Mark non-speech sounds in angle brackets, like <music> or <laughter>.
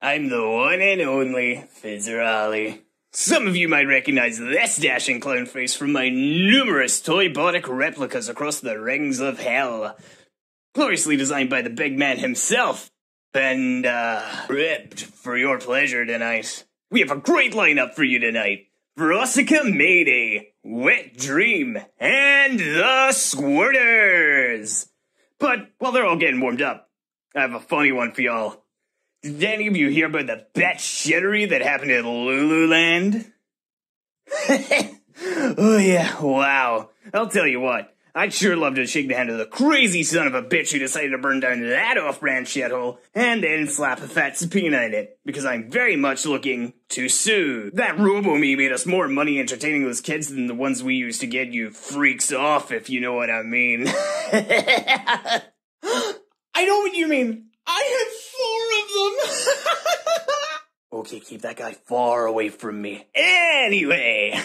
I'm the one and only Fizzarolli. Some of you might recognize this dashing clown face from my numerous toy-botic replicas across the rings of hell. Gloriously designed by the big man himself, and, uh, ripped for your pleasure tonight. We have a great lineup for you tonight. Verosika Mayday, Wet Dream, and the Squirters! But while they're all getting warmed up, I have a funny one for y'all. Did any of you hear about the bat shittery that happened at Lululand? <laughs> oh yeah, wow. I'll tell you what, I'd sure love to shake the hand of the crazy son of a bitch who decided to burn down that off-brand shithole and then slap a fat subpoena in it, because I'm very much looking to sue. That robo-me made us more money entertaining those kids than the ones we used to get you freaks off, if you know what I mean. <laughs> <gasps> I know what you mean. I had four. Okay, keep that guy far away from me. Anyway,